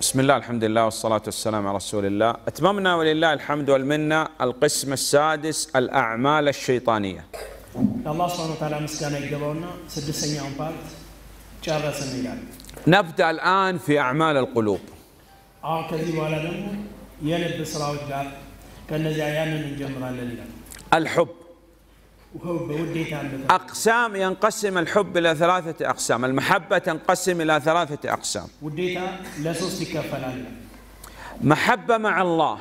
بسم الله الحمد لله والصلاة والسلام على رسول الله. أتممنا ولله الحمد والمنة القسم السادس الأعمال الشيطانية. الله سبحانه وتعالى مسكنا يقبلنا. سدسنيا أنفالت جابا سميلا نبدأ الآن في أعمال القلوب. آه كذي ولا دم يلبس راوت كأن زيانا من جمرة الحب. أقسام ينقسم الحب إلى ثلاثة أقسام المحبة تنقسم إلى ثلاثة أقسام ውዴታ ለሶስት ይከፈላል ይላል። محبة مع الله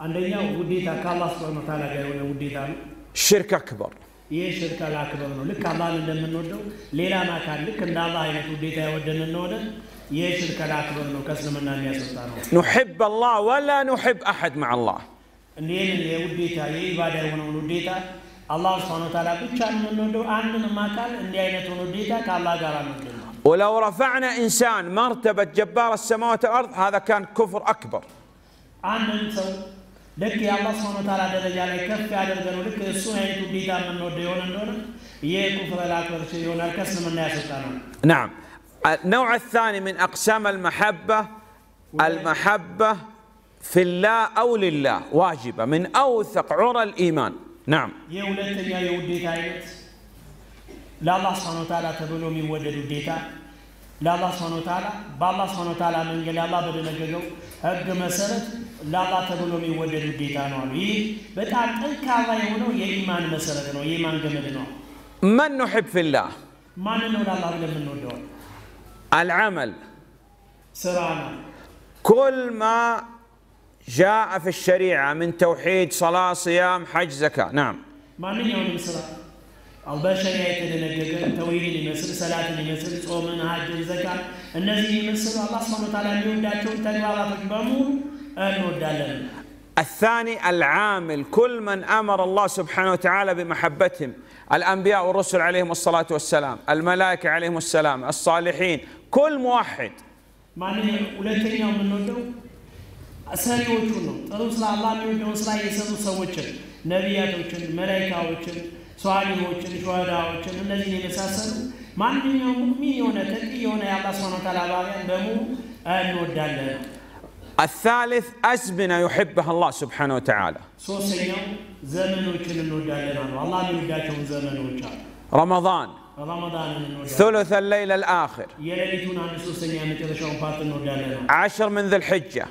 አንደኛው ውዴታ ከአላህ ስብሐነ ወተዓላ ጋር የሆነ ውዴታ ነው። شرك أكبر ይህ ሽርክ አላክበር ነው። ልክ አላህን እንደምንወደው ሌላን አካል ልክ እንደ አላህ አይነት ውዴታ የወደን እንደሆነ ይህ ሽርክ አላክበር ነው፣ ከእስልምና የሚያስወጣ ነው። نحب الله ولا نحب أحد مع الله ይህንን የውዴታ የኢባዳ የሆነውን ውዴታ አላህ ስብሐነ ወተዓላ ብቻ ነው የምንወደው። አንድንም አካል እንዲህ አይነቱን ውዴታ ከአላህ ጋር አንወድም። ولو رفعنا إنسان مرتبة جبار السماوات والأرض هذا كان كفر أكبر አንድን ሰው ልክ የአላህ ስብሐነ ወተዓላ ደረጃ ላይ ከፍ ያደርገነው ልክ እሱን አይነት ውዴታ የምንወደው የሆነ እንደሆነ ይህ ኩፍር አልአክበር ይሆናል፣ ከእስልምና ያስወጣናል። نعم النوع الثاني من أقسام المحبة المحبة في الله أو لله واجبة من أوثق عرى الإيمان نعم ይህ ሁለተኛ የውዴታ አይነት ለአላህ ስብሐነ ወተዓላ ተብሎ የሚወደድ ውዴታ ለአላህ ስብሐነ ወተዓላ በአላህ ስብሐነ ወተዓላ መንገድ አላህ በደነገገው ሕግ መሰረት ለአላህ ተብሎ የሚወደድ ውዴታ ነው አሉ። ይህ በጣም ጠንካራ የሆነው የኢማን መሰረት ነው፣ የኢማን ገመድ ነው። من نحب في الله ማንን ነው ለአላህ ብለን የምንወደው? العمل ስራ ነው። كل ما جاء في الشريعة من توحيد صلاة صيام حج زكاة نعم ማንኛውንም ስራ አው በሸሪያ የተደነገገ ተውሂድን ይመስል ሰላትን ይመስል ጾምን፣ ሀጅን፣ ዘካን እነዚህ ይመስሉ አላህ ስብሐነ ወተዓላ የሚወዳቸውን ተግባራቶች በሙሉ እንወዳለን። الثاني العامل كل من امر الله سبحانه وتعالى بمحبتهم الانبياء والرسل عليهم الصلاه والسلام الملائكه عليهم السلام الصالحين كل موحد ማንኛው ሁለተኛው የምንወደው ሰሪዎቹን ነው። ጥሩ ስራ አላህ የሚወደውን ስራ የሰሩ ሰዎችን፣ ነቢያቶችን፣ መላይካዎችን፣ ሷሊሆችን፣ ሸዋዳዎችን እነዚህን የመሳሰሉ ማንኛውም ሙእሚን የሆነ ተቂ የሆነ የአላህ ስብሐነ ወተዓላ ባሪያን በሙሉ እንወዳለን። الثالث ازمنه يحبها الله سبحانه وتعالى ሶስተኛው ዘመኖችን እንወዳለን አሉ። አላህ የሚወዳቸውን ዘመኖች አሉ። رمضان ረመዳንን እንወዳለን። ثلث الليل الآخر. عشر من ذي الحجة.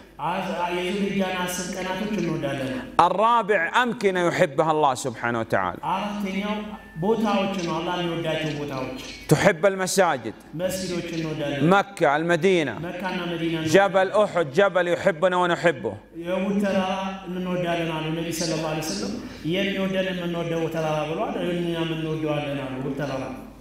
الرابع أمكنة يحبها الله سبحانه وتعالى. تحب المساجد. مكة المدينة. جبل أحد جبل يحبنا ونحبه.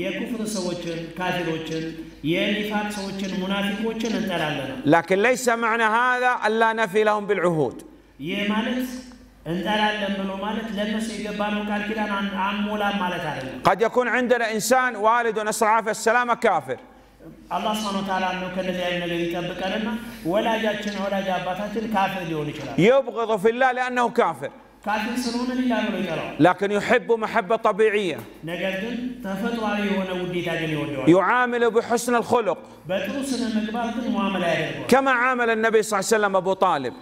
የኩፍር ሰዎችን፣ ካፊሮችን፣ የኒፋቅ ሰዎችን፣ ሙናፊቆችን እንጠላለን። لكن ليس معنى هذا أن لا نفي لهم بالعهود ይህ ማለት እንጠላለን ብሎ ማለት ለእነሱ የገባነው ቃል ኪዳን አን- አንሞላም ማለት አይደለም። قد يكون عندنا إنسان والد نسأل العافية السلامة كافر አላህ ስብሐነ ወተዓላ ነው ከነዚህ አይነት ነገር ይጠብቀንና ወላጃችን ወላጅ አባታችን ካፊር ሊሆን ይችላል። يبغض في الله لأنه كافر لكن يحب محبة طبيعية. يعامل بحسن الخلق. كما عامل النبي صلى الله عليه وسلم أبو طالب.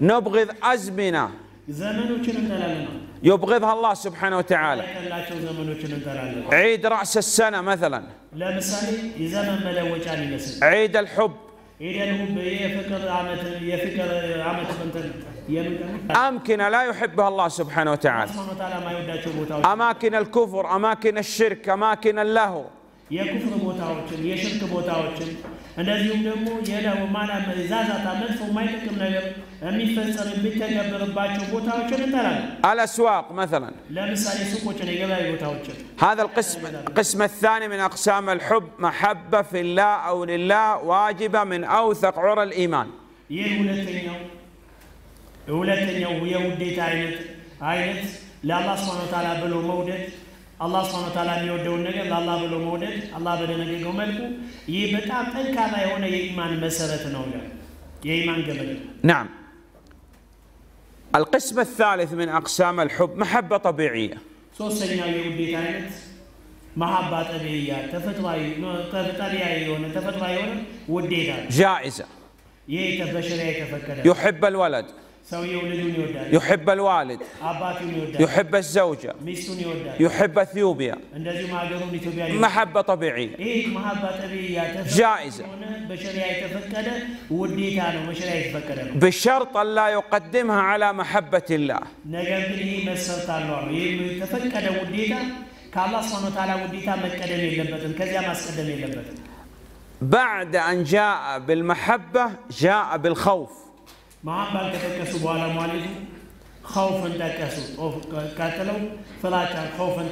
نبغض أزمنة. يبغضها الله سبحانه وتعالى. عيد رأس السنة مثلا. عيد الحب. أمكن لا يحبها الله سبحانه وتعالى. أماكن الكفر أماكن الشرك أماكن اللهو. የኩፍር ቦታዎችን፣ የሽርክ ቦታዎችን እንደዚሁም ደግሞ የማና ዛዛታ መጥፎ የማይጠቅም ነገር የሚፈጸም የሚተገበርባቸው ቦታዎችን እንጠራለን። الأسواق مثلا ለምሳሌ ሱቆችን፣ የገበያ ቦታዎችን هذا القسم القسم الثاني من أقسام الحب محبة في الله أو لله واجبة من أوثق عرى الإيمان ይህ ሁለተኛው ሁለተኛው የውዴታ አይነት አይነት ለአላህ ስብሐነ ወተዓላ ብሎ መውደድ አላህ ስብሐነ ወተዓላ የሚወደውን ነገር ለአላህ ብሎ መውደድ አላህ በደነገገው መልኩ ይህ በጣም ጠንካራ የሆነ የኢማን መሰረት ነው ይላል። የኢማን ገመድ ነው። نعم القسم الثالث من أقسام الحب محبة طبيعية ሶስተኛው የውዴታ አይነት መሀባ ጠቢያ ተፈጥሯዊ ጠቢያዊ የሆነ ተፈጥሯዊ የሆነ ውዴታ ነው። جائزة ይህ በሸሪያ የተፈቀደ ነው። يحب الولد ሰውየው ልጁን ይወዳል፣ يحب الوالد يحب الزوجة يحب اثيوبيا محبة طبيعية. جائزة. بشرط أن لا يقدمها على محبة الله. بعد أن جاء بالمحبة جاء بالخوف. معهم بالكتكسوا بوالا مالهم خوفا تكسوا قاتلوا فلا كان خوفا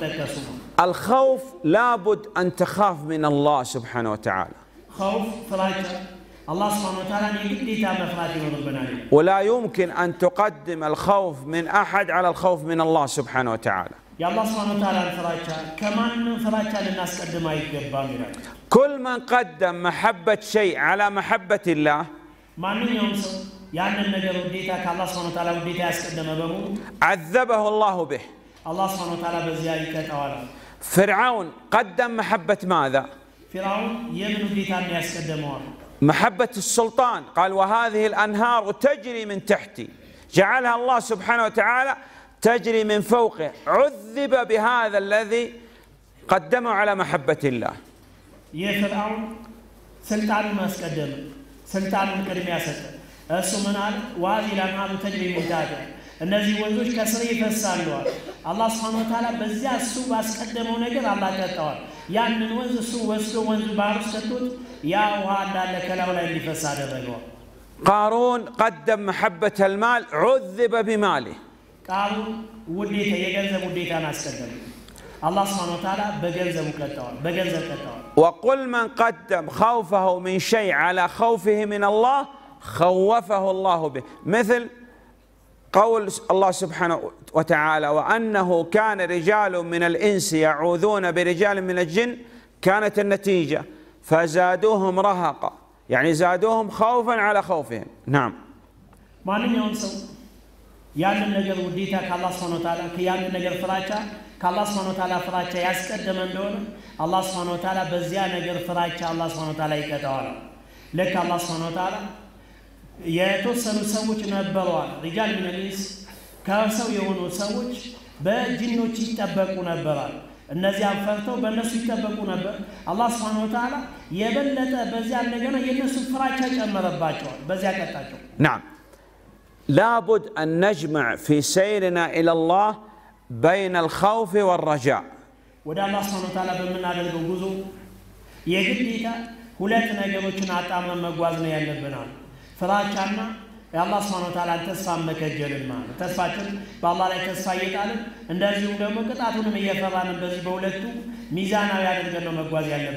الخوف لابد أن تخاف من الله سبحانه وتعالى خوف فلا الله سبحانه وتعالى يقدي تابع فلاتي ربنا ولا يمكن أن تقدم الخوف من أحد على الخوف من الله سبحانه وتعالى يا الله سبحانه وتعالى كمان للناس قدم كل من قدم محبة شيء على محبة الله ما من يوم ያንን ነገር ውዴታ ከአላህ ስብሐነ ወተዓላ ውዴታ ያስቀደመ በሙሉ عذبه الله به አላህ ስብሐነ ወተዓላ በዚያ ይቀጣዋል። فرعون قدم محبة ماذا؟ ፊርዓውን የምን ውዴታን ያስቀደመዋል? محبة السلطان قال وهذه الأنهار تجري من تحتي جعلها الله سبحانه وتعالى تجري من فوقه عذب بهذا الذي قدمه على محبة الله የፊርዓውን ስልጣኑን አስቀደመ። ስልጣኑን ቅድሚያ ሰጠ። እሱ ምን አለ? ዋዚ ለምሃሉ ተጅሪ ሚን ታሕቲሃ እነዚህ ወንዞች ከስር ይፈሳሉ አለ። አላህ ስብሐነ ወተዓላ በዚያ እሱ ባስቀደመው ነገር አላህ ቀጣዋል። ያንን ወንዝ እሱ ወስዶ ወንዝ ባህር ውስጥ ከቶት ያ ውሃ እንዳለ ከላዩ ላይ እንዲፈስ አደረገዋል። قارون قدم محبة المال عذب بماله ቃሉን ውዴታ የገንዘብ ውዴታን አስቀደመ። አላህ ስብሐነ ወተዓላ በገንዘቡ ቀጣዋል። በገንዘብ ቀጣዋል። وقل من قدم خوفه من شيء على خوفه من الله خوفه الله به مثل قول الله سبحانه وتعالى وأنه كان رجال من الإنس يعوذون برجال من الجن كانت النتيجة فزادوهم رهقا يعني زادوهم خوفا على خوفهم نعم ማንኛውም ሰው ያንን ነገር ውዴታ ከአላህ ስብሐነ ወተዓላ ያንን ነገር ፍራቻ ከአላህ ስብሐነ ወተዓላ ፍራቻ ያስቀደመ እንደሆነ አላህ ስብሐነ ወተዓላ በዚያ ነገር ፍራቻ አላህ ስብሐነ ወተዓላ ይቀጣዋል። ልክ አላህ ስብሐነ ወተዓላ የተወሰኑ ሰዎች ነበረዋል ሪጃል ሚነሊስ ከሰው የሆኑ ሰዎች በጅኖች ይጠበቁ ነበራል። እነዚያም ፈርተው በእነሱ ይጠበቁ ነበር። አላህ ስብሐነ ወተዓላ የበለጠ በዚያ እንደገና የእነሱ ፍራቻ ጨመረባቸዋል። በዚያ ቀጣቸው። نعم لابد أن نجمع في سيرنا إلى الله بين الخوف والرجاء ወደ አላህ ስብሐነ ወተዓላ በምናደርገው ጉዞ የግዴታ ሁለት ነገሮችን አጣምረን መጓዝ ነው ያለብናል። فراچانا يا الله سبحانه وتعالى تسفى مكة جلن معنا تسفى بالله لك تسفى يتعلم عند هذه الأمور ما قطعتنا من يفران بذي بولدتو ميزانا ويانا تقلنا مقوازي على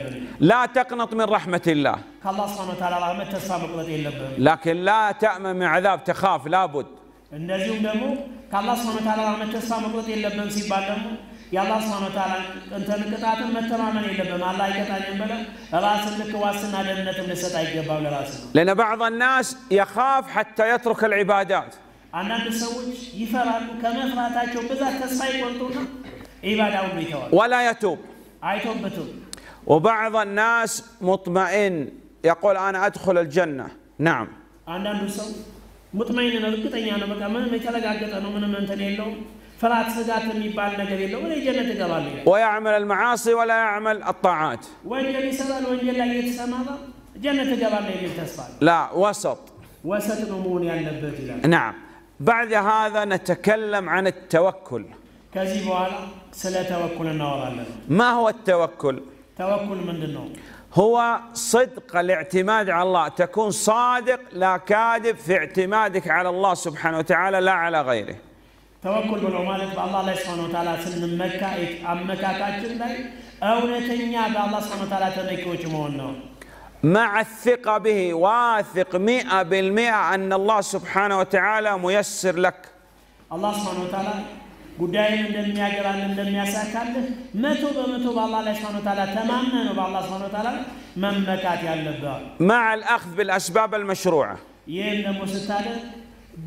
لا تقنط من رحمة الله كالله سبحانه وتعالى رحمة تسفى مقلت إلا لكن لا تأمن من عذاب تخاف لابد عند هذه الأمور كالله سبحانه وتعالى رحمة تسفى مقلت إلا بذي بولدتو የአላህ ስብሐነ ወተዓላ እንትን ቅጣትን መተማመን የለብንም። አላህ አይቀጣኝም ብለህ ራስን ልክ ዋስትና ደህንነትን ልሰጥ አይገባም ለራስህ ነው። لأن بعض الناس يخاف حتى يترك العبادات አንዳንድ ሰዎች ይፈራሉ። ከመፍራታቸው ብዛት ተስፋ ይቆርጡና ኢባዳ ሁሉ ይተዋል። ولا يتوب አይተውበትም። وبعض الناس مطمئن يقول أنا أدخل الجنة نعم አንዳንዱ ሰው ሙጥመይን ነው፣ እርግጠኛ ነው፣ በቃ ምንም የተረጋገጠ ነው፣ ምንም እንትን የለውም፣ ፍርሃት ስጋት የሚባል ነገር የለውም። እኔ ጀነት እገባለሁ ይላል። ويعمل المعاصي ولا يعمل الطاعات ወንጀል ይሰራል፣ ወንጀል ላይ የተሰማራ ጀነት እገባለሁ የሚል ተስፋ አለ። لا وسط ወሰጥ ነው መሆን ያለበት ይላል። نعم بعد هذا نتكلم عن التوكل ከዚህ በኋላ ስለ ተወኩል እናወራለን። ما هو التوكل ተወኩል ምንድን ነው? هو صدق الاعتماد على الله تكون صادق لا كاذب في اعتمادك على الله سبحانه وتعالى لا على غيره ተወኩል ብሎ ማለት በአላህ ላይ ስብሐነ ወተዓላ ስንመካ አመካካችን ላይ እውነተኛ በአላህ ስብሐነ ወተዓላ ተመኪዎች መሆን ነው። مع الثقة به واثق مئة بالمئة أن الله سبحانه وتعالى ميسر لك አላህ ስብሐነ ወተዓላ ጉዳይን እንደሚያገራል እንደሚያሳካልህ መቶ በመቶ በአላህ ላይ ስብሐነ ወተዓላ ተማምነህ ነው በአላህ ስብሐነ ወተዓላ መመካት ያለብህ። مع الأخذ بالأسباب المشروعة ይህን ደግሞ ስታደርግ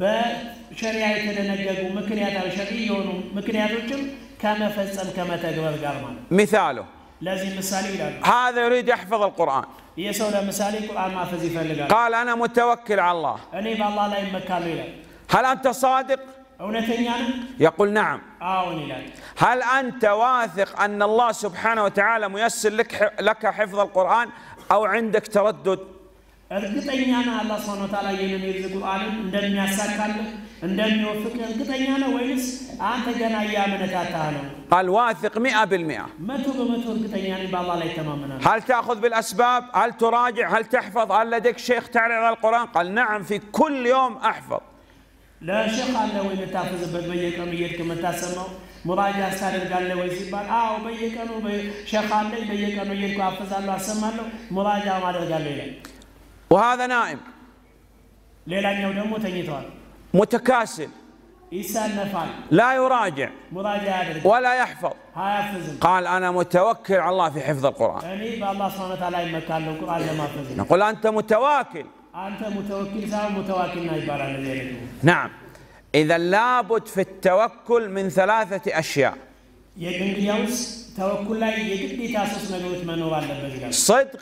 በሸሪያ የተደነገጉ ምክንያታዊ ሸሪ የሆኑ ምክንያቶችም ከመፈጸም ከመተግበር ጋር ማለት ነው። مثاله ለዚህ ምሳሌ ይላሉ። هذا يريد يحفظ القرآن ይህ ሰው ለምሳሌ ቁርአን ማፈዝ ይፈልጋል። قال أنا متوكل على الله እኔ በአላህ ላይ እመካለሁ ይላል። هل أنت صادق؟ እውነተኛ ነህ? يقول نعم አዎን ይላል። هل أنت واثق أن الله سبحانه وتعالى ميسر لك لك حفظ القرآن أو عندك تردد؟ እርግጠኛ ነህ አላህ ስብሐነ ወተዓላ ይህንን የርዝቅ ቁርአንን እንደሚያሳካልህ እንደሚወፍቅህ እርግጠኛ ነህ ወይንስ አንተ ገና እያመነታታህ ነው? قال واثق مئة بالمئة መቶ በመቶ እርግጠኛ ነኝ በአላህ ላይ ተማመናለሁ። هل تأخذ بالأسباب؟ هل تراجع؟ هل تحفظ؟ هل لديك شيخ تعرض على القرآن؟ قال نعم في كل يوم أحفظ ለሼክ አለ ወይ የምታፍዝበት በየቀኑ እየሄድክ የምታሰማው ሙራጃ ታደርጋለህ ወይ ሲባል አዎ በየቀኑ ሼክ አለኝ በየቀኑ እየሄድኩ አፍዛለሁ አሰማለሁ ሙራጃ ማደርጋለሁ ይላል። وهذا نائم ሌላኛው ደግሞ ተኝተዋል፣ متكاسل ይሳነፋል፣ لا يراجع ሙራጃ ያደርግ ولا يحفظ አያፍዝም። قال أنا متوكل على الله في حفظ القرآن እኔ በአላህ ስብሐነ ወተዓላ ይመካለሁ ቁርአን ለማፈዝ ነው። نقول أنت متواكل አንተ ሙተወኪል ሳይሆን ሙተዋኪል ነው ይባላል። እዚህ አይነት ነው። نعم إذا لابد في التوكل من ثلاثة أشياء የእንግዲያውስ ተወኩል ላይ የግዴታ ሶስት ነገሮች መኖር አለበት ይላል። صدق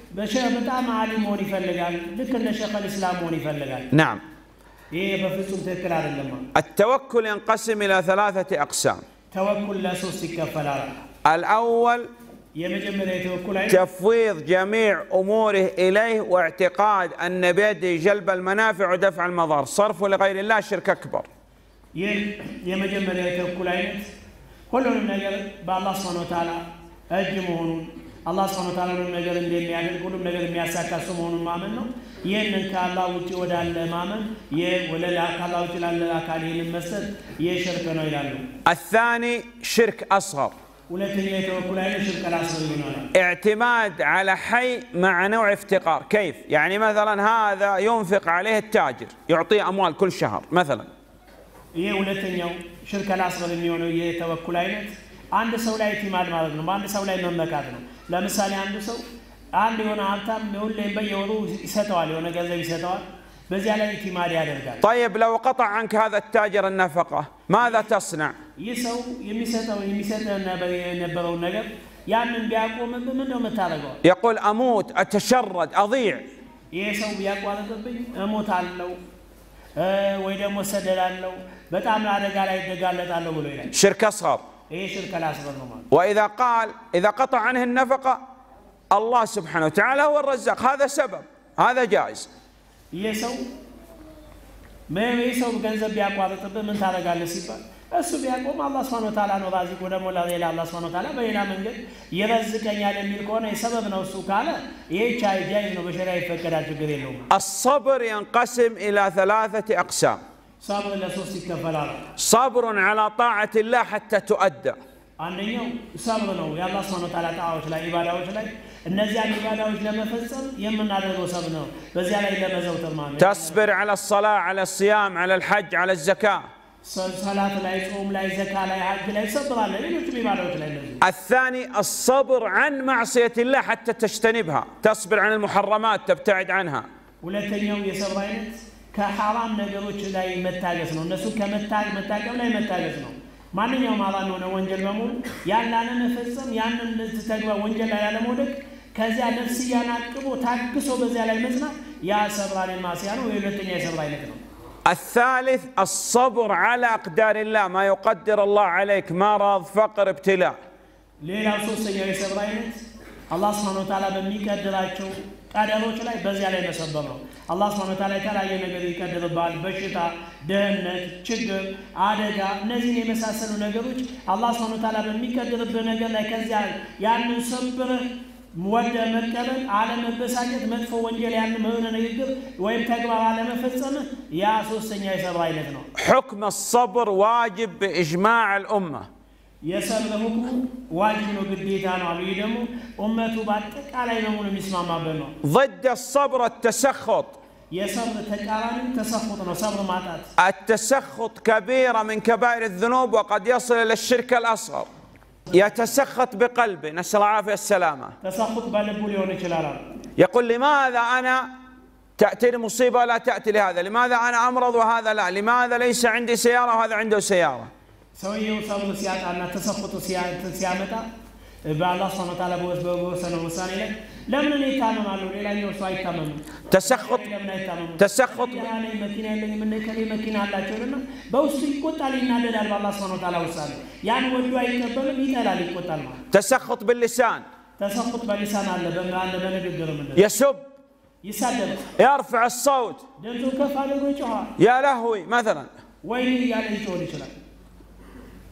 በሸ- በጣም አሊም መሆን ይፈልጋል። ልክ እንደ ሸኸል ኢስላም መሆን ይፈልጋል። نعم ይሄ በፍጹም ትክክል አይደለም። التوكل ينقسم إلى ثلاثة أقسام ተወኩል ለሶስት ይከፈላል። الأول የመጀመሪያ የተወኩል አይነት تفويض جميع أموره إليه واعتقاد أن بيده جلب المنافع ودفع المضار صرفه لغير الله شرك أكبر ይህ የመጀመሪያ የተወኩል አይነት ሁሉንም ነገር በአላህ ስብሐነ ወተዓላ እጅ መሆኑን አላህ ስብሐነ ወተዓላ ሁሉም ነገር እንደሚያደርግ ሁሉም ነገር የሚያሳካ እሱ መሆኑን ማመን ነው። ይህንን ከአላህ ውጭ ወዳለ ማመን ይህ ወደ ከአላህ ውጭ ላለ አካል ይህንን መስጠት ይህ ሽርክ ነው ይላሉ። الثاني شرك أصغر ሁለተኛ የተወኩል አይነት ሽርክ አልአስገር ይሆናል። اعتماد على حي مع نوع افتقار كيف يعني مثلا هذا ينفق عليه التاجر يعطيه أموال كل شهر مثلا ይህ ሁለተኛው ሽርክ አልአስገር የሚሆነው ይህ የተወኩል አይነት አንድ ሰው ላይ ኢቲማድ ማለት ነው። በአንድ ሰው ላይ መመካት ነው። ለምሳሌ አንድ ሰው አንድ የሆነ ሀብታም ሁሌም በየወሩ ይሰጠዋል፣ የሆነ ገንዘብ ይሰጠዋል። በዚያ ላይ ኢቲማድ ያደርጋል። طيب لو قطع عنك هذا التاجر النفقة ماذا تصنع ይህ ሰው የሚሰጠው የሚሰጠው የነበረውን ነገር ያንን ቢያቆምብህ ምን ነው የምታደርገው? يقول أموت أتشرد أضيع ይህ ሰው ቢያቋርጥብኝ እሞታለሁ እ ወይ ደግሞ እሰደዳለሁ፣ በጣም ለአደጋ ላይ እደጋለጣለሁ ብሎ ይላል። شرك أصغر ይህ ሽርክ አልአስገር ነው ማለት ነው። وإذا قال إذا قطع عنه النفقة الله سبحانه وتعالى هو الرزاق هذا سبب هذا جائز ይህ ሰው ምን ይህ ሰው ገንዘብ ቢያቋርጥብህ ምን ታደርጋለህ ሲባል እሱ ቢያቆም አላህ ስብሐነ ወተዓላ ነው ራዚቁ ደግሞ ለሌላ አላህ ስብሐነ ወተዓላ በሌላ መንገድ ይረዝቀኛል የሚል ከሆነ የሰበብ ነው እሱ ካለ ይህ ቻይ ጃይዝ ነው፣ በሸሪያ ይፈቀዳል፣ ችግር የለውም። الصبر ينقسم إلى ثلاثة أقسام ሰብር ለሶስት ይከፈላል። صبر على طاعة الله حتى تؤدى አንደኛው ሰብር ነው የአላህ ስብሐነ ወተዓላ ጣዖች ላይ ኢባዳዎች ላይ እነዚያን ኢባዳዎች ለመፈጸም የምናደርገው ሰብር ነው። በዚያ ላይ ለመዘውተር ማለት ነው። تصبر على الصلاة على الصيام على الحج على الزكاة ሰላት ላይ፣ ጾም ላይ፣ ዘካ ላይ፣ ሀጅ ላይ ሰብራለ ሌሎችም ኢባዳዎች ላይ እንደዚህ الثاني الصبر عن معصية الله حتى تجتنبها تصبر عن المحرمات تبتعد عنها ሁለተኛው የሰብር አይነት ከሐራም ነገሮች ላይ መታገስ ነው። እነሱ ከመታቀብ ላይ መታገስ ነው። ማንኛውም ሐራም የሆነ ወንጀል በሙሉ ያን ላለመፈጸም ያንን ተግባር ወንጀል ላይ ላለመውደቅ ከዚያ ነፍስያን አቅቦ ታግሶ በዚያ ላይ መጽናት ያ ሰብራን ማስያ ነው። የሁለተኛ የሰብር አይነት ነው። الثالث الصبر على أقدار الله ما يقدر الله عليك مرض فقر ابتلاء ሌላው ሶስተኛው የሰብር አይነት አላህ ስብሐነ ወተዓላ በሚቀድራቸው ቀደሮች ላይ በዚያ ላይ መሰበር ነው አላህ ስብን ታላ የተለያየ ነገር ይቀድርባል በሽታ ደህንነት ችግር አደጋ እነዚህን የመሳሰሉ ነገሮች አላህ ስብን ታላ በሚቀድርብህ ነገር ላይ ከዚያ ያንን ሰብርህ ወደ መቀበል አለመበሳጨት መጥፎ ወንጀል ያን መሆነ ንግግር ወይም ተግባር አለመፈጸም ያ ሶስተኛ የሰብር አይነት ነው ሑክም ሰብር ዋጅብ በእጅማዕ አልኡማ የሰብር ሁክሙ ዋጅብ ነው፣ ግዴታ ነው አሉ። ይህ ደግሞ ኡመቱ በአጠቃላይ በሙሉ የሚስማማበት ነው። ضد الصبر التسخط የሰብር ተቃራኒ ተሰፉጥ ነው። ሰብር ማጣት التسخط كبيرة من كبائر الذنوب وقد يصل إلى الشرك الأصغر يتسخط بقلبه نسأل الله العافية السلامة ተሰፉጥ በልቡ ሊሆን ይችላል አሉ። يقول لماذا أنا تأتيني مصيبة ولا تأتي لهذا لماذا أنا أمرض وهذا لا لماذا ليس عندي سيارة وهذا عنده سيارة ሰውየው ሰብር ሲያጣና ተሰፉጥ ሲያመጣ በአላህ ስብሐነ ወተዓላ በወሰነው ውሳኔ ላይ ለምን እኔ ይታመማለሁ ሌላኛው ሰው አይታመምም? تسخط ለምን አይታመምም? ተሰኹጥ ያ ላይ መኪና የለኝም እነ ከሌ መኪና አላቸውና በውስጡ ይቆጣል፣ ይናደዳል። በአላህ ስብሐነ ወተዓላ ውሳኔ ያን ወዶ አይቀበልም፣ ይጠላል፣ ይቆጣል ማለት تسخط باللسان ተሰፉጥ በሊሳን አለ በአለ በንግግር ምን يسب ይሳደባል፣ يرفع الصوت ድምፁን ከፍ አድርጎ ይጮኻል፣ يا لهوي مثلا ወይኔ እያለ ይጮህ ይችላል።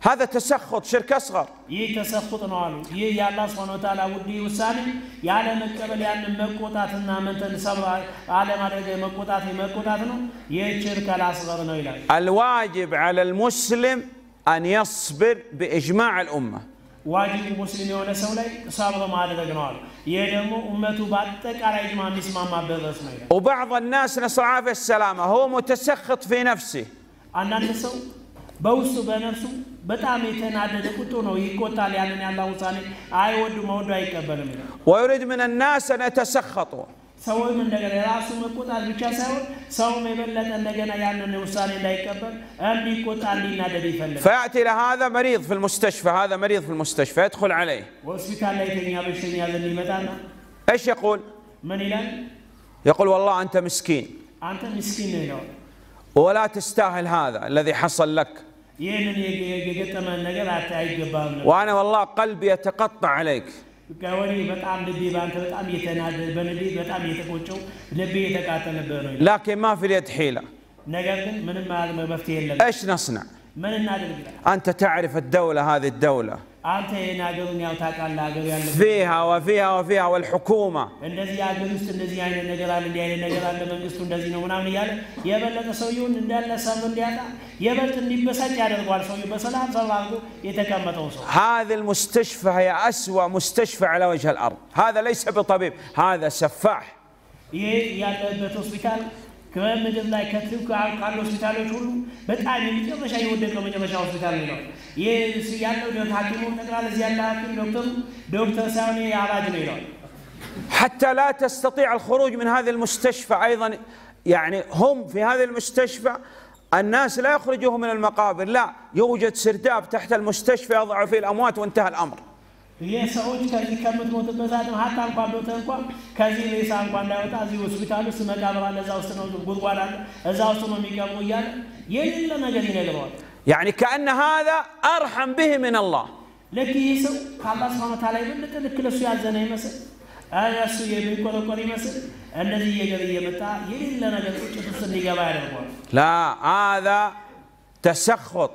ሊመታ ይችላል፣ ጉንጩን ሊደበድብ ይችላል፣ አገጭ ሊመታ ይችላል፣ ሀ- ወይ ደግሞ የሆነ ነገር ሊሰብር ይችላል። هذا تسخط شرك أصغر ይህ ተሰፉጥ ነው አሉ። ይህ የአላህ ስብሐነ ወተዓላ ውድ ውሳኔ ያለ መቀበል ያንን መቆጣትና መንተን ሰብር አለማድረግ መቆጣት መቆጣት ነው። ይህ ሽርክ አልአስገር ነው ይላል። الواجب على المسلم أن يصبر بإجماع الأمة ዋጅቡ ሙስሊም የሆነ ሰው ላይ ሰብር ማድረግ ነው አሉ። ይህ ደግሞ ኡመቱ በአጠቃላይ ጅማ የሚስማማበት ርዕስ ነው ይላል። وبعض الناس نسأل الله العافية السلامة هو متسخط في نفسه አንዳንድ ሰው በውስጡ በነፍሱ በጣም የተናደደ ቁጡ ነው፣ ይቆጣል። ያንን ያላ ውሳኔ አይወዱ መወዱ አይቀበልም ይላል። ويريد من الناس أن يتسخطوا ሰውም እንደገና የራሱ መቆጣት ብቻ ሳይሆን ሰውም የበለጠ እንደገና ያንን ውሳኔ እንዳይቀበል እንዲቆጣ እንዲናደድ ይፈልጋል። فيأتي لهذا مريض في المستشفى هذا مريض في المستشفى يدخل عليه ሆስፒታል ላይ የተኛ በሽተኛ ዘንድ ይመጣና ايش يقول؟ ምን ይላል? يقول والله انت مسكين አንተ ምስኪን ነው ይለዋል። ولا تستاهل هذا الذي حصل لك وأنا والله قلبي يتقطع عليك. لكن ما في اليد حيلة. إيش نصنع؟ أنت تعرف الدولة هذه الدولة. فيها وفيها وفيها والحكومة. هذا المستشفى هي أسوأ مستشفى على وجه الأرض. هذا ليس بطبيب هذا سفاح. ይሄ ያለበት ሆስፒታል ከምድር ላይ ከትብ ካሉ ሆስፒታሎች ሁሉ በጣም የመጨረሻ የወደቀው መጨረሻ ሆስፒታል ነው ይለዋል። ይህ ያለው ደ- ሐኪሙ ጠቅላላ እዚህ ያለ ሐኪም ዶክተሩ ዶክተር ሳይሆን ይሄ አራጅ ነው ይለዋል። حتى لا تستطيع الخروج من هذه المستشفى أيضا يعني هم في هذه المستشفى الناس لا يخرجوهم من المقابر لا يوجد سرداب تحت المستشفى يضع فيه الأموات وانتهى الأمر ይህ ሰዎች ከዚህ ከምትሞትበት ሰዓትም ሀታ እንኳን ዶክተር እንኳን ከዚህ ሬሳ እንኳን እንዳይወጣ እዚህ ሆስፒታል ውስጥ መቃብር አለ፣ እዛ ውስጥ ነው ጉድጓድ አለ፣ እዛ ውስጥ ነው የሚቀብሩ እያለ የሌለ ነገር ይነግረዋል። يعني كأن هذا أرحم به من الله ልክ ይህ ሰው ከአላህ ስብሐነ ወተዓላ የበለጠ ልክ ለሱ ያዘነ ይመስል እሱ የሚቆረቆር ይመስል እንደዚህ እየገር እየመጣ የሌለ ነገር ቁጭት ውስጥ እንዲገባ ያደርገዋል። لا هذا تسخط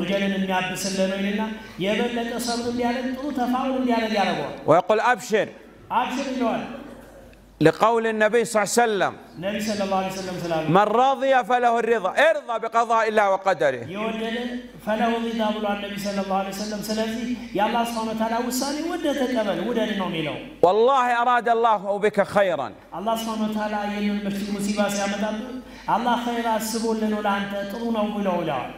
በሽተኛው ጋር ሲል የነቢዩን ዱዓ ያደርጋል ማለት ነው። ከነቢዩ የተማረው ላባስ ጠውር እያለ ዱዓ ያደርግለታል። አብሽር ችግር የለውም ጠውር ነው ለአንተ ወንጀል ከወንጀል የሚያጠራህ ነው ወንጀልን የሚያብስልህ ነው ይልና የበለጠ ሰብር እንዲያደርግ ጥሩ ተፋውል እንዲያደርግ ያደርገዋል። ويقول أبشر አብሽር ይለዋል። لقول النبي صلى الله عليه وسلم ነቢ ሰለላሁ ዐለይሂ ወሰለም ስላሉ من رضي فله الرضا ارضى بقضاء الله وقدره የወደደ ፈለሁ ሪዳ ብሏል ነቢ ሰለላሁ ዐለይሂ ወሰለም። ስለዚህ የአላህ ሱብሓነሁ ወተዓላ ውሳኔ ወደ ተቀበል ውደድ ነው የሚለው። والله أراد الله بك خيرا አላህ ሱብሓነሁ ወተዓላ ይህንን ምሽት ሙሲባ ሲያመጣብህ አላህ ኸይር አስቦልህ ነው ለአንተ ጥሩ ነው ብለው ይለዋል።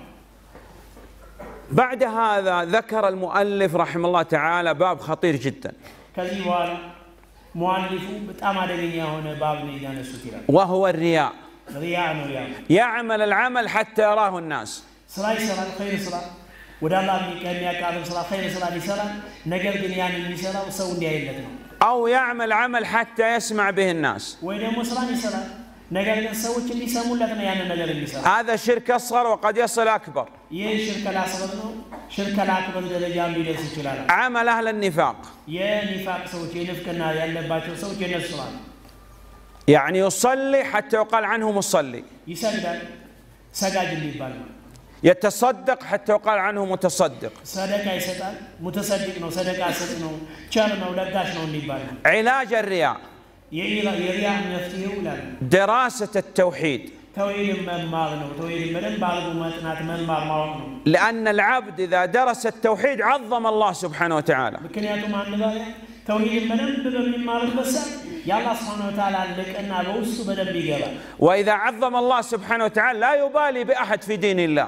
بعد هذا ذكر المؤلف رحمه الله تعالى باب خطير جدا. وهو الرياء. يعمل العمل حتى يراه الناس. أو يعمل عمل حتى يسمع به الناس. هذا شرك أصغر وقد يصل أكبر. عمل أهل النفاق. يعني يصلي حتى يقال عنه مصلي. يتصدق حتى يقال عنه متصدق. علاج الرياء. دراسة التوحيد. لأن العبد إذا درس التوحيد عظم الله سبحانه وتعالى. وإذا عظم الله سبحانه وتعالى لا يبالي بأحد في دين الله.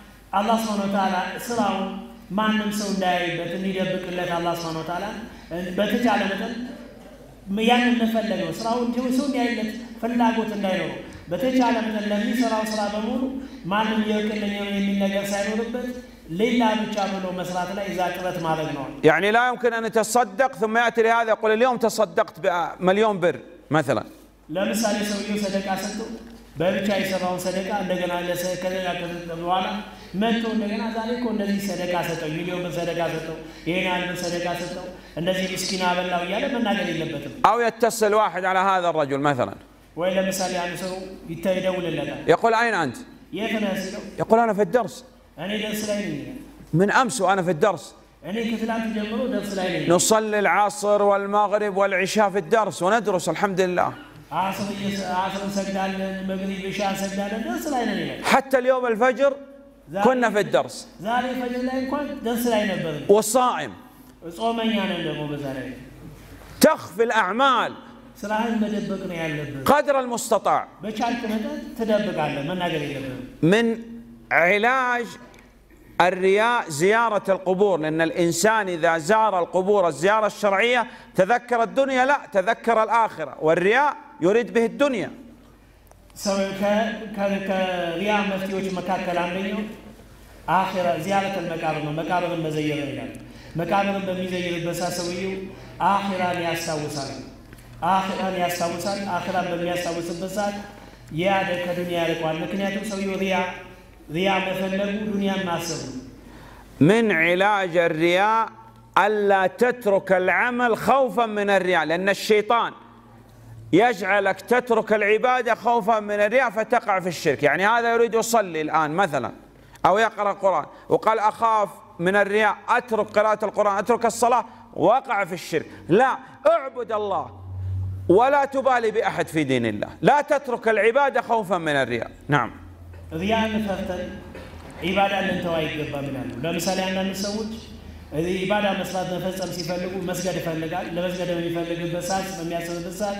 አላህ ስብሐነ ወተዓላ ስራውን ማንም ሰው እንዳያይበት እንዲደብቅለት አላህ ስብሐነ ወተዓላ በተቻለ መጠን ያንን መፈለግ ነው። ስራው እንዲሁ ሰው እንዲያይለት ፍላጎት እንዳይኖረው በተቻለ መጠን ለሚሰራው ስራ በሙሉ ማንም ይወቅልኝ የሚል ነገር ሳይኖርበት ሌላ ብቻ ብሎ መስራት ላይ እዛ ጥረት ማድረግ ነው። يعني لا يمكن أن يتصدق ثم يأتي لهذا يقول اليوم تصدقت بمليون بر مثلا ለምሳሌ ሰውየው ሰደቃ ሰጠው በብቻ የሰራውን ሰደቃ እንደገና ለሰ- ከሰደቃ ከሰጠ በኋላ መጥቶ እንደገና ዛሬ እኮ እንደዚህ ሰደቃ ሰጠው፣ ሚሊዮን ብር ሰደቃ ሰጠው፣ ይሄን ያህል ብር ሰደቃ ሰጠው፣ እንደዚህ ምስኪን አበላው እያለ መናገር የለበትም። أو يتصل واحد على هذا الرجل مثلا ወይ ለምሳሌ አንድ ሰው ይታ- ይደውልለታል። يقول أين أنت؟ የት ነህ ሲለው يقول أنا في الدرس እኔ ደርስ ላይ ነኝ ይላል። من أمس وأنا في الدرس እኔ ከትላንት ጀምሮ ደርስ ላይ ነኝ። نصلي العصر والمغرب والعشاء في الدرس وندرس الحمد لله አስር እየሰ- አስር እንሰግዳለን፣ መግሪብ ኢሻ እንሰግዳለን፣ ደርስ ላይ ነን ይላል። حتى اليوم الفجر كنا في الدرس ዛሬ ፈጅር ላይ እንኳን ደርስ ላይ ነበር። وصائم ጾመኛ ነን ደግሞ በዛ ላይ تخفي الأعمال ስራህን መደበቅ ነው ያለብን። قدر المستطاع በቻልክ መጠን ትደብቃለህ፣ መናገር የለብህም። من علاج الرياء زيارة القبور لأن الإنسان إذا زار القبور الزيارة الشرعية تذكر الدنيا لا تذكر الآخرة والرياء يريد به الدنيا አኺራ ዚያረተል መቃብር ነው። መቃብርን መዘየር ነው ይላል። መቃብርን በሚዘይርበት ሰዓት ሰውየው አኺራን ያስታውሳል። አኺራን ያስታውሳል። አኺራን በሚያስታውስበት ሰዓት ያደ ከዱንያ ያርቀዋል። ምክንያቱም ሰውየው ሪያ ሪያ መፈለጉ ዱንያን ማሰቡ ነው። من علاج الرياء ألا تترك العمل خوفا من الرياء لأن الشيطان يجعلك تترك العبادة خوفا من الرياء فتقع في الشرك يعني هذا يريد يصلي الآن مثلا أو يقرأ القرآن وقال أخاف من الرياء أترك قراءة القرآن أترك الصلاة وقع في الشرك لا اعبد الله ولا تبالي بأحد في دين الله لا تترك العبادة خوفا من الرياء نعم ሪያን ፈርተን ኢባዳ ልንተው አይገባም ይላሉ። ለምሳሌ አንዳንድ ሰዎች እዚህ ኢባዳ መስራት መፈጸም ሲፈልጉ መስገድ ይፈልጋል። ለመስገድ በሚፈልግበት ሰዓት በሚያስብበት ሰዓት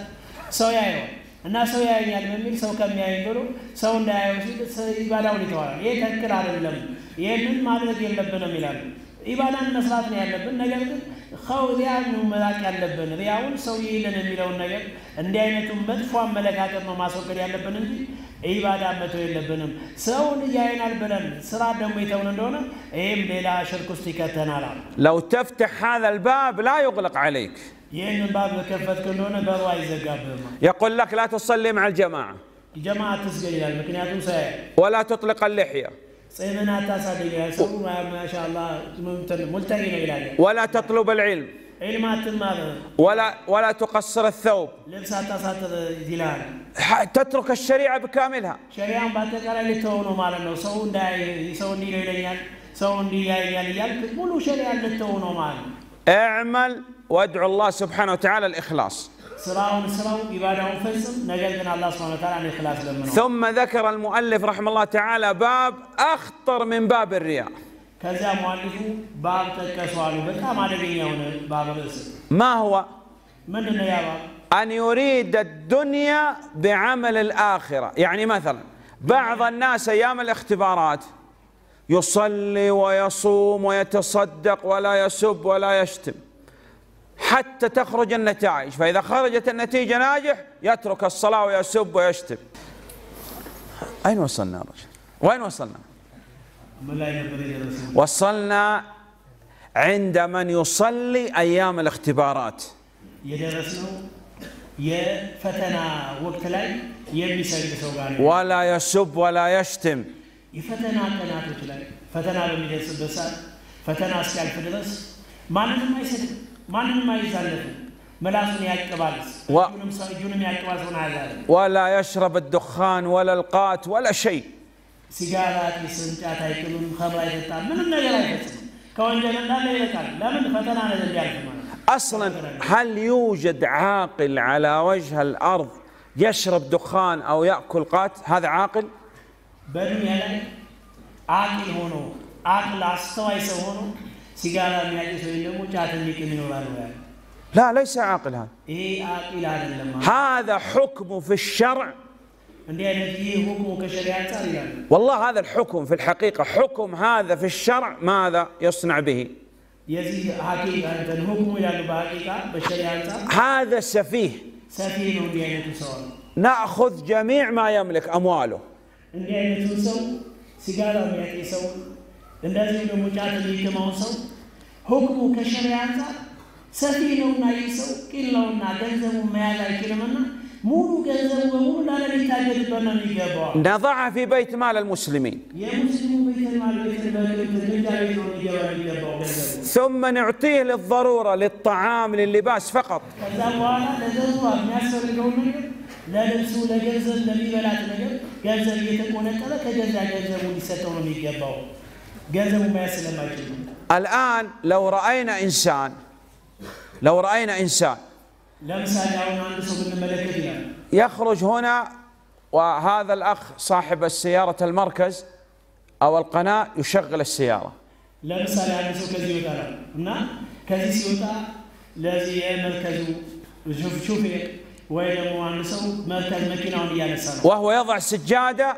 ሰው ያየዋል። እና ሰው ያየኛል በሚል ሰው ከሚያየኝ ብሎ ሰው እንዳያየው ሲል ኢባዳውን ይተዋል። ይሄ ትክክል አይደለም፣ ይህንን ማድረግ የለብንም ይላሉ። ኢባዳን መስራት ነው ያለብን። ነገር ግን ኸው ሪያን ያለብን ሪያውን ሰው ይልን የሚለውን ነገር እንዲህ አይነቱን መጥፎ አመለካከት ነው ማስወገድ ያለብን እንጂ ኢባዳ መተው የለብንም። ሰውን እያይናል ብለን ስራ ደግሞ የተውን እንደሆነ ይህም ሌላ ሽርክ ውስጥ ይከተናል። ለው ተፍትሕ ሃዛ ልባብ ላ ዩቅለቅ ዓለይክ يقول لك لا تصلي مع الجماعة. جماعة ولا تطلق اللحية. ولا تطلب العلم. ولا ولا تقصر الثوب. تترك الشريعة بكاملها. اعمل وأدعو الله سبحانه وتعالى الإخلاص. ثم ذكر المؤلف رحمه الله تعالى باب أخطر من باب الرياء. ما هو? أن يريد الدنيا بعمل الآخرة. يعني مثلا بعض الناس أيام الاختبارات يصلي ويصوم ويتصدق ولا يسب ولا يشتم. حتى تخرج النتائج فإذا خرجت النتيجة ناجح يترك الصلاة ويسب ويشتم أين وصلنا يا رجل وين وصلنا ምን ላይ ነበር የደረሰው? وصلنا عند من يصلي أيام الاختبارات የደረስነው የፈተና ወቅት ላይ የሚሰግድ ሰው ጋር ነው። ولا يسب ولا يشتم የፈተና ቀናቶች ላይ ፈተና በሚደርስበት ሰዓት ፈተና እስኪያልፍ ድረስ ማንንም አይሰድም፣ ማንንም አይዛለፍም። መላሱን ያቅባል፣ ዋ- እጁንም ሰው- እጁንም ያቅባል። ሰውን አያዛልም። ولا يشرب الدخان ولا القات ولا شيء ሲጋራ፣ ጢስን፣ ጫት አይቅምም፣ ኸምር አይጠጣም፣ ምንም ነገር አይፈጽምም። ከወንጀል እንዳለ ይበቃል። ለምን ፈተና ነው እንዲያልፍ ማለት ነው። اصلا هل يوجد عاقل على وجه الارض يشرب دخان او ياكل قات هذا عاقل በዱንያ ላይ አቅል ሆኖ አቅል አስተዋይ سيجارة من لا ليس عاقل هذا هذا حكم في الشرع. والله هذا الحكم في الحقيقة حكم هذا في الشرع. ماذا يصنع به؟ هذا سفيه. نأخذ جميع ما يملك أمواله. እንዲህ አይነቱ ሰው ሲጋራ የሚያጤ ሰው እንደዚሁም ደግሞ ጫት የሚቅመውን ሰው ሁክሙ ከሸሪያ አንጻር ሰፊ ነውና ይህ ሰው ቂል ነውና ገንዘቡ መያዝ አይችልምና ሙሉ ገንዘቡ በሙሉ ላለ ሊታገድበት ነው የሚገባው። نضعها في بيت مال المسلمين የሙስሊሙ ቤተልማል ቤተልማል ግንጃ ቤት ነው ሊገባ የሚገባው ገንዘቡ። ثم نعطيه للضروره للطعام لللباس فقط ከዛ በኋላ ለገንዘቡ የሚያስፈልገውን ነገር ለልብሱ፣ ለገንዘብ፣ ለሚበላት ነገር ገንዘብ እየተቆነጠረ ከገዛ ገንዘቡ ሊሰጠው ነው የሚገባው። الآن لو رأينا إنسان لو رأينا إنسان يخرج هنا وهذا الأخ صاحب السيارة المركز أو القناة يشغل السيارة. وهو يضع سجادة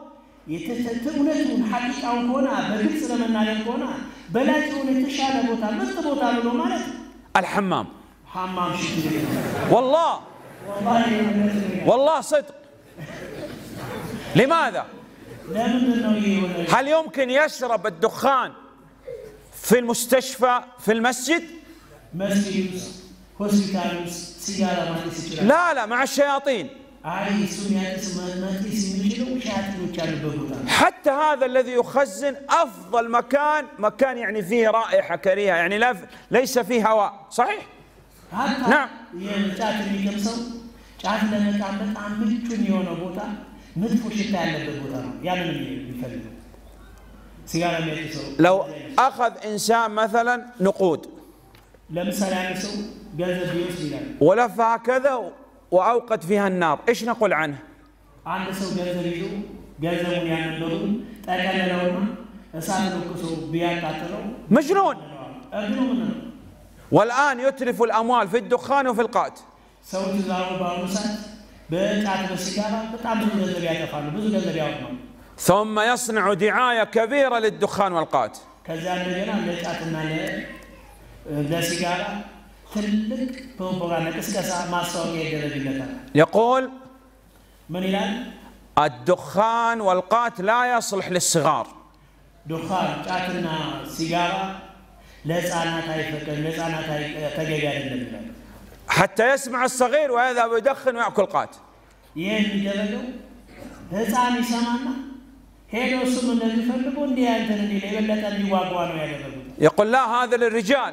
እውነቱን ሐቂቃውን ከሆነ በግልጽ ለመናገር ከሆነ የተሻለ ቦታ ምርጥ ቦታ ብሎ ማለት አልሐማም። والله والله صدق لماذا هل يمكن يشرب الدخان في المستشفى في المسجد لا لا مع الشياطين حتى هذا الذي يخزن أفضل مكان مكان يعني فيه رائحة كريهة يعني لا ليس فيه هواء صحيح؟ نعم. لو أخذ إنسان مثلا نقود ولفها كذا ሰው ገንዘብ ቢወስድ ይላል። ولفها كذا واوقد فيها النار ايش نقول عنه አንድ ሰው ገንዘብ ይዞ ገንዘቡን ያንን ብሩን ጠቀለለውና እሳት ለኩሶ ቢያቃጥለው مجنون እግሩ ምን ነው? والان يتلف الاموال في الدخان وفي القات ሰዎች ዛሬ በአሁኑ ሰዓት በጫት በሲጋራ በጣም ብዙ ገንዘብ ያጠፋሉ፣ ብዙ ገንዘብ ያወጣሉ። ثم يصنع دعايه كبيره للدخان والقات ከዚያ እንደገና ለጫትና ለ- ለሲጋራ ትልቅ ፕሮፓጋንዳ ቅስቀሳ ማስታወቂያ ይደረግለታል። يقول ምን ይላል? الدخان والقات لا يصلح للصغار ዱኻን ጫትና ሲጋራ ለህፃናት አይፈቀድ፣ ለህፃናት አይ- ተገቢ አይደለም ይላል። حتى يسمع الصغير ويذهب يدخن ويأكل قات ይህ የሚደረገው ህፃን ይሰማና ሄዶ እሱም እንደዚህ ፈልጎ እንዲህ ያንተን እንዲህ የበለጠ እንዲዋጓ ነው ያደረጉት። يقول لا هذا للرجال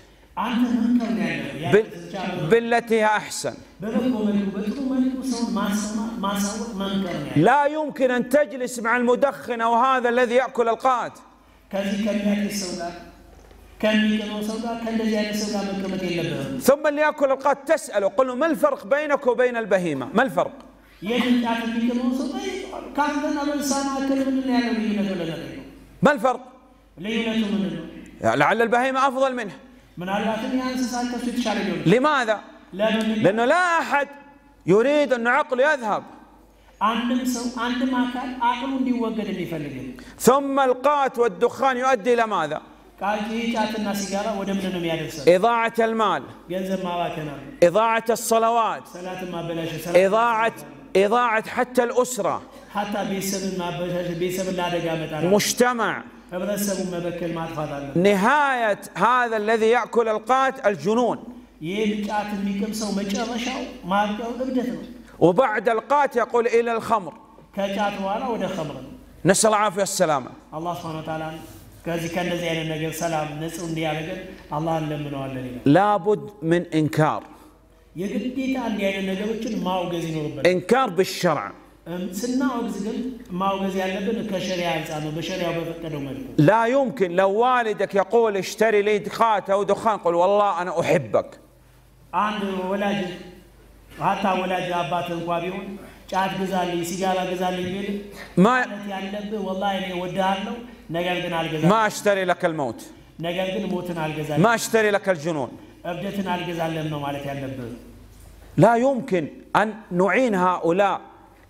بالتي هي أحسن. لا يمكن أن تجلس مع المدخن أو هذا الذي يأكل القات ثم اللي يأكل القات تسأله قل له ما الفرق بينك وبين البهيمة؟ ما الفرق؟ ما الفرق؟ لعل البهيمة أفضل منه. لماذا؟ لأنه لا أحد يريد أن عقله يذهب. ثم القات والدخان يؤدي إلى ماذا؟ إضاعة المال. إضاعة الصلوات. إضاعة إضاعة حتى الأسرة. حتى مجتمع. ህብረተሰቡን መበከል ማጥፋት አለ። نهايه هذا الذي ياكل القات الجنون ይህ ጫት የሚቅም ሰው መጨረሻው ማብቂያው እብደት ነው። وبعد القات يقول الى الخمر ከጫት በኋላ ወደ ኸምር ነው። نسال العافيه والسلامه አላህ ስብሐነ ወተዓላ ከዚህ ከእንደዚህ አይነት ነገር ሰላም ንጹህ እንዲያደርገን አላህ እንለምነዋለን ይላል። لابد من انكار የግዴታ እንዲህ አይነት ነገሮችን ማውገዝ ይኖርብናል። انكار بالشرع እም፣ ስናወግዝ ግን ማውገዝ ያለብን ከሸሪያ አንጻር ነው፣ በሸሪያው በፈቀደው መልኩ። لا يمكن لو والدك يقول اشتري لي خات او دخان قل والله انا احبك አንድ ወላጅ ሀታ ወላጅ አባት እንኳ ቢሆን ጫት ግዛልኝ፣ ሲጋራ ግዛልኝ ቢል ما ማለት ያለብህ ወላሂ እኔ እወድሃለሁ፣ ነገር ግን አልገዛም፣ ما اشتري لك الموت ነገር ግን ሞትን አልገዛልም፣ ما اشتري لك الجنون እብደትን አልገዛለም ነው ማለት ያለብህ። لا يمكن ان نعين هؤلاء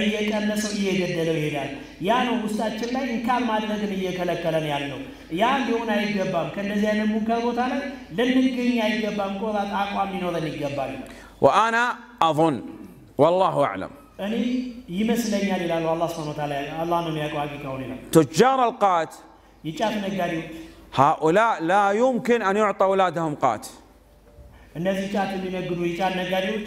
እየቀነሰው እየገደለው ይሄዳል። ያ ነው ውስጣችን ላይ እንካር ማድረግን እየከለከለን ያለው። ያ ሊሆን አይገባም። ከእንደዚህ አይነት ሙንከር ቦታ ላይ ልንገኝ አይገባም። ቆራጥ አቋም ሊኖረን ይገባል። وأنا أظن والله أعلم እኔ ይመስለኛል ይላሉ አላህ ሱብሓነሁ ወተዓላ። አላህ ነው የሚያውቀው ሐቂቃውን ይላል። تجار القات የጫት ነጋዴዎች هؤلاء لا يمكن أن يعطى أولادهم قات እነዚህ ጫት የሚነግዱ የጫት ነጋዴዎች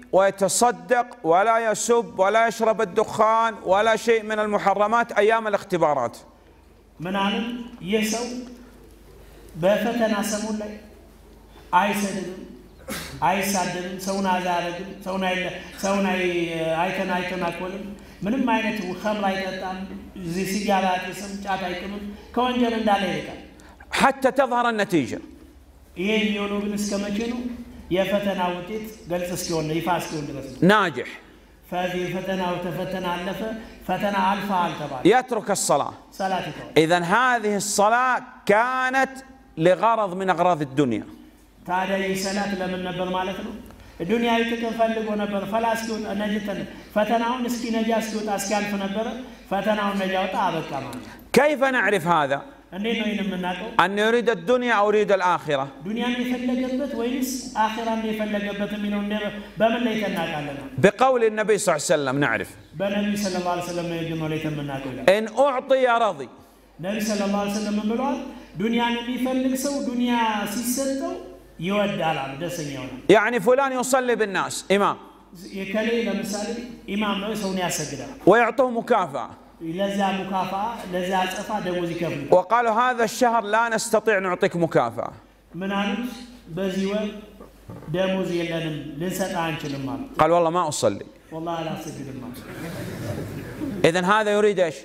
ويتصدق ولا يسب ولا يشرب الدخان ولا شيء من المحرمات ايام الاختبارات ምናምን ይህ ሰው በፈተና ሰሞን ላይ አይሰድብም፣ አይሳደብም፣ ሰውን አዛረግም፣ ሰውን አይለ- ሰውን አይ- አይተን አይተናኮልም፣ ምንም አይነት ኸምር አይጠጣም፣ እዚህ ሲጋራ አይቅምም፣ ጫት አይቅምም፣ ከወንጀል እንዳለ ይርቃል። حتى تظهر النتيجه ይሄ የሚሆነው ግን እስከ መቼ ነው? የፈተና ውጤት ገልጽ እስኪሆን ነው፣ ይፋ እስኪሆን ድረስ ነው። ناجح ፈዚህ ፈተናው ተፈተና አለፈ፣ ፈተና አልፋ አልተባለ يترك الصلاه ሰላት ይተዋል። اذا هذه الصلاه كانت لغرض من اغراض الدنيا ታዲያ ይህ ሰላት ለምን ነበር ማለት ነው? ዱንያዊ ጥቅም ፈልጎ ነበር። ፈላ እስኪወጣ ነጅተን ፈተናውን እስኪ ነጃ እስኪወጣ እስኪያልፍ ነበረ። ፈተናውን ነጃ ወጣ አበቃ ማለት ነው። كيف نعرف هذا أن يريد الدنيا أو يريد الآخرة بقول النبي صلى الله عليه وسلم نعرف. إن أعطي رضي صلى الله عليه وسلم دنيا نبي دنيا سيستو يود على يعني فلان يصلي بالناس إمام. يكلي إمام ويعطوه مكافأة. وقالوا هذا الشهر لا نستطيع نعطيك مكافأة. قالوا قال والله ما أصلي. والله إذا هذا يريد إيش؟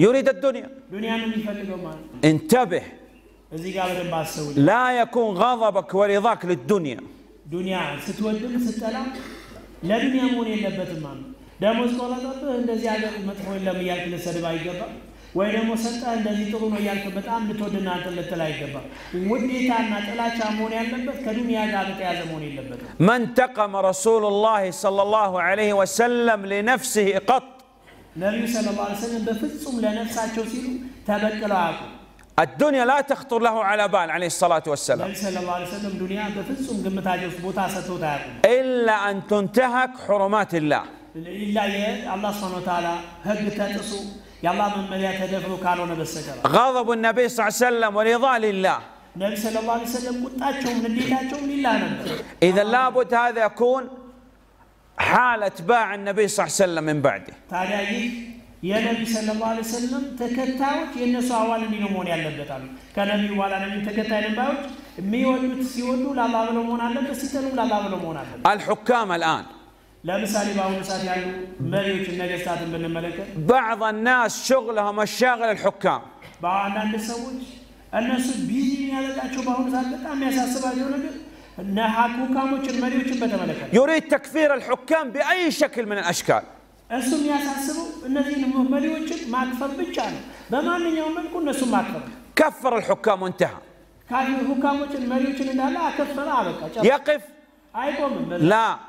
يريد الدنيا. انتبه. لا يكون غضبك ورضاك للدنيا. دنيا ستودن ستلا يلبت ደሞዝ ቆረጠብህ እንደዚህ ሀገር መጥፎ የለም እያልክ ልትሰድብ አይገባም። ወይ ደግሞ ሰጠህ እንደዚህ ጥሩ ነው እያልክ በጣም ልትወድና እንትን ልትል አይገባም። ውዴታና ጥላቻ መሆን ያለበት ከዱንያ ጋር በተያዘ መሆን የለበትም። ما انتقم رسول الله صلى الله عليه وسلم لنفسه قط ነቢዩ ሰለላሁ ዐለይሂ ወሰለም በፍጹም ለነፍሳቸው ሲሉ ተበቅለው አያውቁም። الدنيا لا تخطر له على بال عليه الصلاة والسلام ነቢዩ ሰለላሁ ዐለይሂ ወሰለም ዱንያ በፍጹም ግምታቸው ውስጥ ቦታ ሰጥተውት አያውቁም። إلا أن تنتهك حرمات الله ኢላ የአላህ ሱብሓነሁ ወተዓላ ህግ ተጥሱ የአላህ መመሪያ ተደፍሮ ካልሆነ በስተቀር غضب النبي صلى الله عليه وسلم ورضا لله ነቢ ሰለላሁ ዐለይሂ ወሰለም ቁጣቸውም ንዴታቸውም ሊላህ ነበር። إذا لابد هذا يكون حال اتباع النبي صلى الله عليه وسلم من بعده ታዲያ ይህ የነቢ ሰለላሁ ዐለይሂ ወሰለም ተከታዮች የእነሱ አዋል እንዲህ ነው መሆን ያለበት አሉ። ከነቢዩ በኋላ ነቢዩ ተከታይ ነባዮች የሚወዱት ሲወዱ ላላህ ብለው መሆን አለበት፣ ሲጠሉ ላላህ ብለው መሆን አለበት። الحكام الآن ለምሳሌ በአሁኑ ሰዓት ያሉ መሪዎችን ነገስታትን ብንመለከት بعض الناس شغلهم الشاغل الحكام በአንዳንድ ሰዎች እነሱ ቢዚ የሚያደርጋቸው በአሁኑ ሰዓት በጣም የሚያሳስባቸው ነገር እነ ሁካሞችን መሪዎችን በተመለከተ يريد تكفير الحكام بأي شكل من الأشكال እሱ የሚያሳስበው እነዚህን መሪዎችን ማክፈር ብቻ ነው። በማንኛውም መልኩ እነሱን ማክፈር ነው። كفر الحكام وانتهى ካፊር ሁካሞችን መሪዎችን እንዳለ አከፈረ አበቃ ጨረሰ። يقف አይቆምም لا አይቆምም ይቀጥል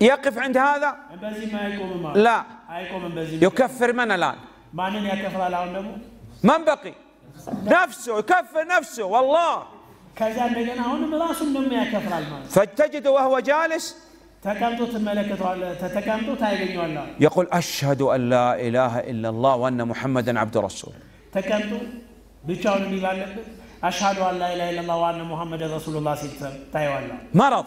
يقف عند هذا؟ لا. يكفر من الآن. من بقي؟ نفسه يكفر نفسه والله. فتجد وهو جالس يقول أشهد أن لا إله إلا الله وأن محمدا عبد رسول. أشهد أن لا إله إلا الله وأن محمدا رسول الله مرض.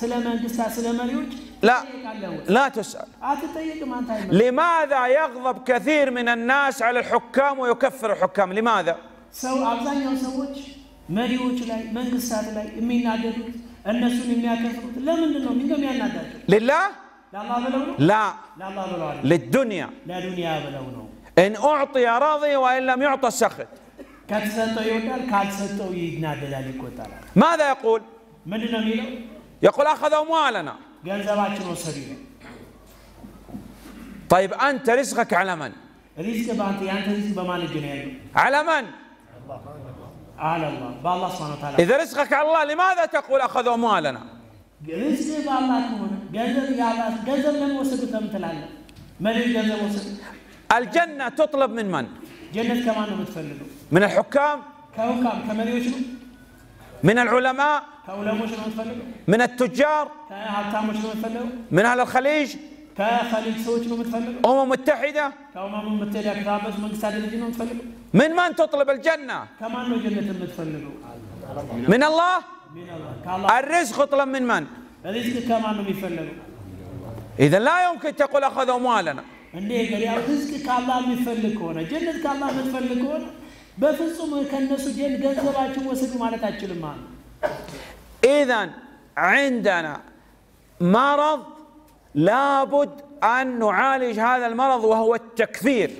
ስለ መንግስታት ስለ መሪዎች لا ትጠየቃለህ ወይ? لا تسأل አትጠየቅም አንተ አይመ لماذا يغضب كثير من الناس على الحكام ويكفر الحكام لماذا ሰው አብዛኛው ሰዎች መሪዎች ላይ መንግስታት ላይ የሚናደዱት እነሱን የሚያከፍሩት ለምንድን ነው? ምንድነው የሚያናዳቸው? لله ለአላህ ብለው ነው? لا ለአላህ ብለው አይደለም፣ للدنيا ለዱንያ ብለው ነው። إن أعطي رضي وإن لم يعطى سخط ከተሰጠው ይወዳል፣ ካልሰጠው ይናደዳል፣ ይቆጣል። ماذا يقول ምንድን ነው የሚለው? يقول أخذوا مالنا طيب أنت رزقك على من؟ رزق بانتي أنت رزق بمال الجنين على من؟ على الله بالله سبحانه وتعالى إذا رزقك على الله لماذا تقول أخذوا اموالنا؟ رزقي بالله كون جزر يا جزر لم وسبت مثل من الجزر وسبت الجنة تطلب من من؟ جنة كمان بتفللوا من الحكام؟ كحكام كمريوشو من العلماء؟ من التجار؟ من أهل الخليج؟ أمم متحدة؟ من من تطلب الجنة؟ من الله؟ الرزق اطلب من من؟ إذا لا يمكن تقول أخذوا مالنا. እንዴ ገሪያ ሪዝቅ ከአላህ የሚፈልግ ከሆነ ጀነት ከአላህ የምትፈልግ ከሆነ በፍጹም ከእነሱ ጀን ገንዘባችን ወሰዱ ማለት አችልም ማለት ነው። إذا عندنا مرض لابد أن نعالج هذا المرض وهو التكفير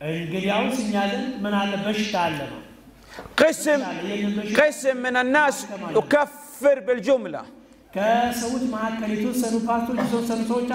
እንግዲያውስ እኛ ዘንድ ምን አለ በሽታ አለ ነው። قسم ይህንን በሽታ قسم من الناس يكفر بالجملة ከሰዎች መካከል የተወሰኑ ፓርቶች የተወሰኑ ሰዎች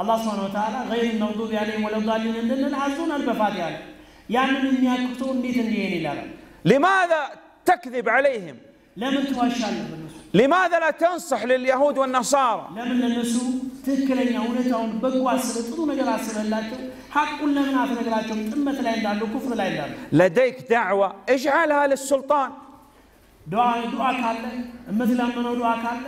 አላህ ስብሐነ ወተዓላ ገይር መግዱብ ዐለይሂም ወለዷሊን እንድንል አዞናል በፋቲሃ ላይ። ያንን የሚያውቅ ሰው እንዴት እንዲህ ይሄን ይላል? لماذا تكذب عليهم ለምን ትዋሻለህ? በእነሱ لماذا لا تنصح لليهود والنصارى ለምን ለነሱ ትክክለኛ እውነታውን በጎ አስበህ ጥሩ ነገር አስበላቸው ሐቁን ለምን አትነግራቸውም? ጥመት ላይ እንዳሉ ኩፍር ላይ እንዳሉ لديك دعوة اجعلها للسلطان ዱዓ ዱዓ ካለ የምትለምነው ዱዓ ካለ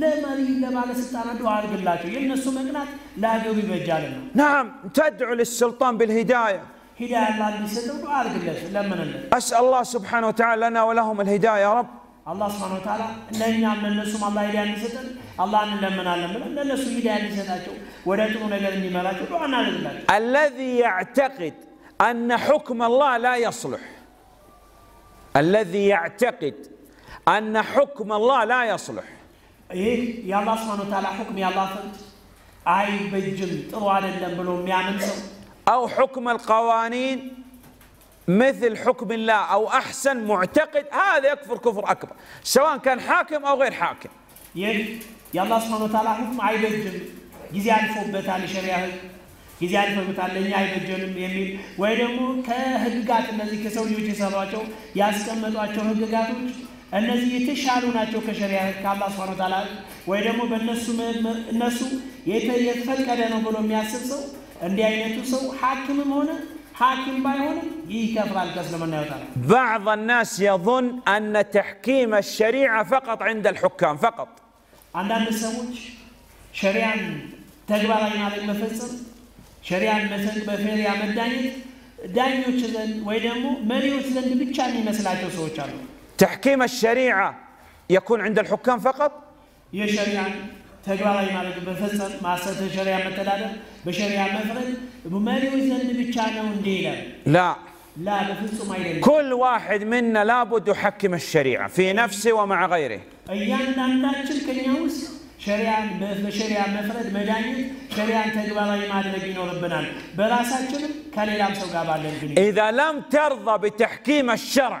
ለመሪ ለባለስልጣናት ዱዓ አድርግላቸው። የእነሱ መቅናት ለሀገሩ ይበጃልና نعم تدعو للسلطان بالهداية ሂዳ ያላ እንዲሰጠው ዱዓ አድርግለት፣ ለምንለት። أسأل الله سبحانه وتعالى لنا ولهم الهداية يا رب አላህ ስብሐነ ወተዓላ ለእኛም ለእነሱም አላህ ሂዳ እንዲሰጠን አላህ እንለምናለን ብለን ለእነሱ ሂዳ እንዲሰጣቸው ወደ ጥሩ ነገር እንዲመራቸው ዱዓ እናደርግላቸው። الذي يعتقد أن حكم الله لا يصلح الذي يعتقد أن حكم الله لا يصلح ይህ የአላህ ስብሐነ ወተዓላ ሁክም የአላህ ፍርድ አይበጅም ጥሩ አይደለም ብሎ የሚያምን ሰው أو حكم القوانين مثل حكم الله أو أحسن معتقد هذا يكفر كفر أكبر سواء كان حاكم أو غير حاكم ይህ የአላህ ስብሐነ ወተዓላ ሁክም አይበጅም፣ ጊዜ አልፎበታል፣ የሸሪያ ህግ ጊዜ አልፎበታል፣ ለእኛ አይበጀንም የሚል ወይ ደግሞ ከህግጋት እነዚህ ከሰው ልጆች የሰሯቸው ያስቀመጧቸው ህግጋቶች እነዚህ የተሻሉ ናቸው ከሸሪያ ህግ ከአላህ ስብሐነ ወተዓላ ህግ ወይ ደግሞ በእነሱ ም- እነሱ የተ- የተፈቀደ ነው ብሎ የሚያስብ ሰው እንዲህ አይነቱ ሰው ሐኪምም ሆነ ሐኪም ባይሆንም ይህ ይከፍራል፣ ከእስልምና ይወጣል። بعض الناس يظن أن تحكيم الشريعة فقط عند الحكام فقط አንዳንድ ሰዎች ሸሪያን ተግባራዊ ማለት መፈጸም ሸሪያን መሰል በሸሪያ መዳኘት ዳኞች ዘንድ ወይ ደግሞ መሪዎች ዘንድ ብቻ የሚመስላቸው ሰዎች አሉ። تحكيم الشريعة يكون عند الحكام فقط የሸሪያን ተግባራዊ ማለት መፈጸም ማሰተ ሸሪያ መተዳደር በሸሪያ መፍረድ መሪዎች ዘንድ ብቻ ነው እንዴ ይላል። لا ላ በፍጹም አይደለም። كل واحد منا لابد يحكم الشريعة في نفسه ومع غيره እያንዳንዳችን ከኛ ውስጥ ሸሪያን በሸሪያ መፍረድ መዳኘት ሸሪያን ተግባራዊ ማድረግ ይኖርብናል። በራሳችንም ከሌላም ሰው ጋር ባለን ግን إذا لم ترضى بتحكيم الشرع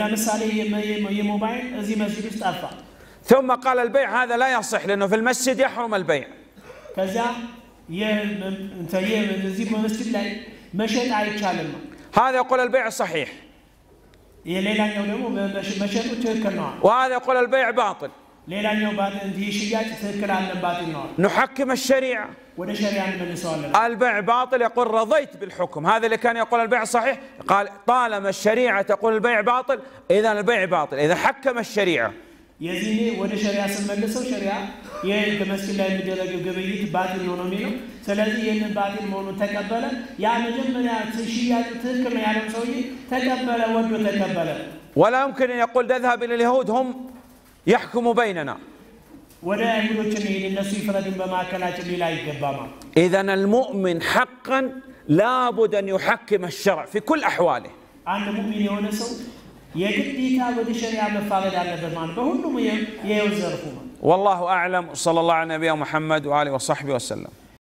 ለምሳሌ የሞ- የሞባይል እዚህ መስጂድ ውስጥ ጠፋ። ثم قال البيع هذا لا يصح لأنه في المسجد يحرم البيع ከዚያ የ- እንተ- የ- እዚህ በመስጂድ ላይ መሸጥ አይቻልም። هذا يقول البيع صحيح የሌላኛው ደግሞ መሸ- መሸጡ ትክክል ነዋል። وهذا يقول البيع باطل ሌላኛው ባት- እንዲህ ሽያጭ ትክክል አለባት ነዋል። نحكم الشريعة ወደ ሸሪያ እንመልሰዋለን። البيع باطل يقول رضيت بالحكم هذا اللي كان يقول البيع صحيح قال طالما الشريعة تقول البيع باطل إذا البيع باطل إذا حكم الشريعة የዚህ ወደ ሸሪያ ስመልሰው ሸሪያ ይህ በመስጊድ ላይ የሚደረገው ግብይት ባጢል ነው ነው የሚለው። ስለዚህ ይህንን ባጢል መሆኑን ተቀበለ። ያ መጀመሪያ ሽያጩ ትክክል ነው ያለው ሰውዬ ተቀበለ፣ ወዶ ተቀበለ። ولا يمكن أن يقول نذهب إلى اليهود هم يحكموا بيننا ወደ አይሁዶችን ይህን እነሱ ይፍረዱን በማዕከላችን ሌላ አይገባማል። إذا المؤمن حقا لابد أن يحكم الشرع في كل أحواله አንድ ሙሚን የሆነ ሰው የግዴታ ወደ ሸሪያ መፋረድ አለበት ማለት በሁሉም የህይወት ዘርፉ ማለት والله أعلم صلى الله على نبينا محمد وآله وصحبه وسلم